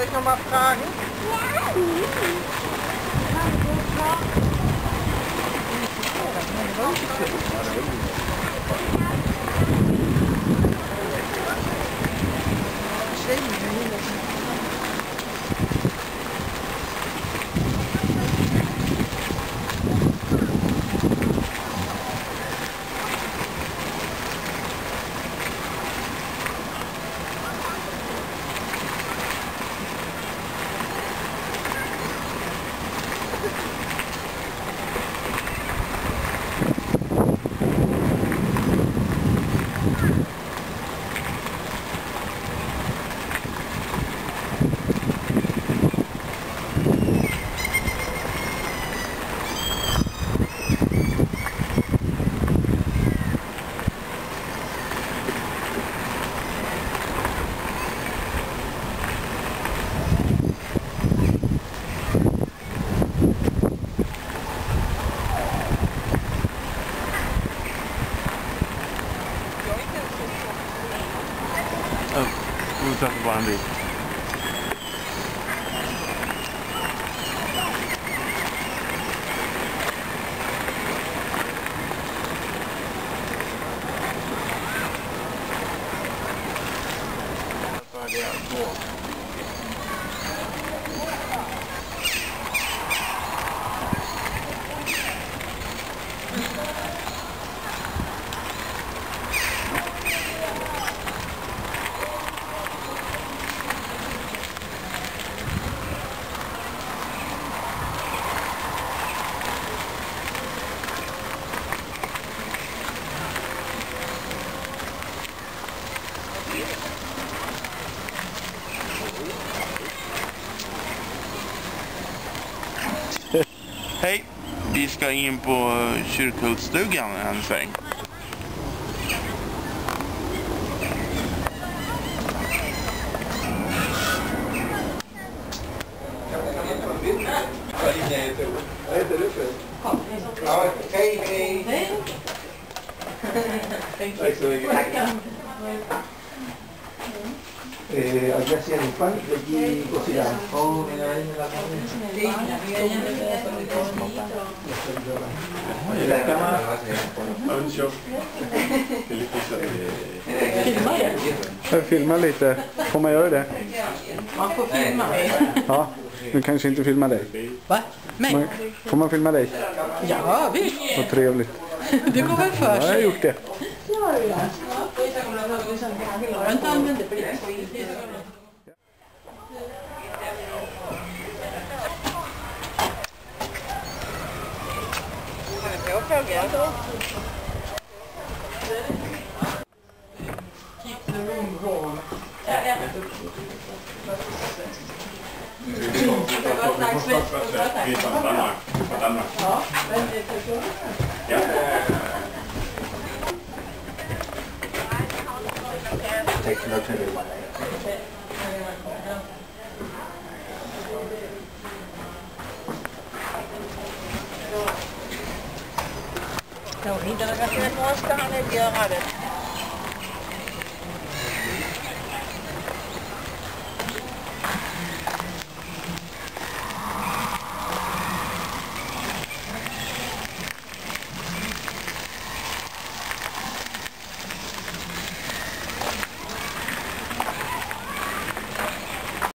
Vocês não vão ficar, hein? Não! Não, não, não. Brutal bandit. Yeah, cool. Hej! Vi ska in på kyrkohusstugan en sväng. Hej, hej. Tack så mycket. Eh, aquí hacían el pan y aquí cocinaban. Oh, mira, ahí me la ponen. La cama. Filmar lite. Får man göra det? Man får filma mig. Ja, men kanske inte filma dig. Va? Man, får man filma dig? Ja, visst. Vad trevligt. Det går väl för Ja, jag har sig. gjort det. Pronto andan de prisa. Keep the room warm. Yeah, yeah. Ja, Technology لو هي درجة 22 أنا اللي أغادر